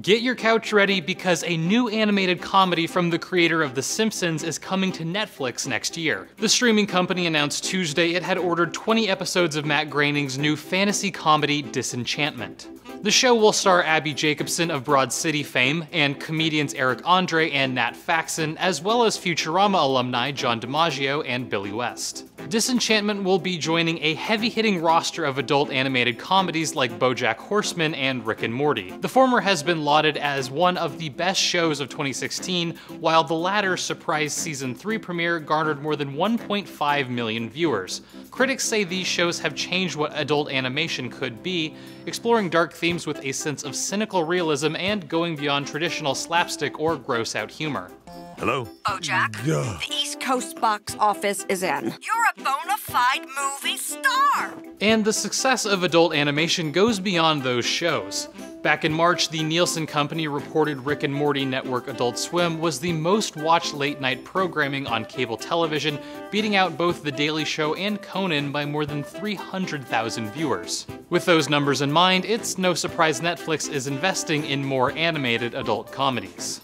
Get your couch ready because a new animated comedy from the creator of The Simpsons is coming to Netflix next year. The streaming company announced Tuesday it had ordered 20 episodes of Matt Groening's new fantasy comedy Disenchantment. The show will star Abbi Jacobson of Broad City fame and comedians Eric Andre and Nat Faxon, as well as Futurama alumni John DiMaggio and Billy West. Disenchantment will be joining a heavy-hitting roster of adult animated comedies like BoJack Horseman and Rick and Morty. The former has been lauded as one of the best shows of 2016, while the latter surprise season 3 premiere garnered more than 1.5 million viewers. Critics say these shows have changed what adult animation could be, exploring dark themes with a sense of cynical realism and going beyond traditional slapstick or gross out humor. Hello? Bojack, the East Coast box office is in. You're a bona fide movie star! And the success of adult animation goes beyond those shows. Back in March, the Nielsen Company reported Rick and Morty Network Adult Swim was the most watched late night programming on cable television, beating out both The Daily Show and Conan by more than 300,000 viewers. With those numbers in mind, it's no surprise Netflix is investing in more animated adult comedies.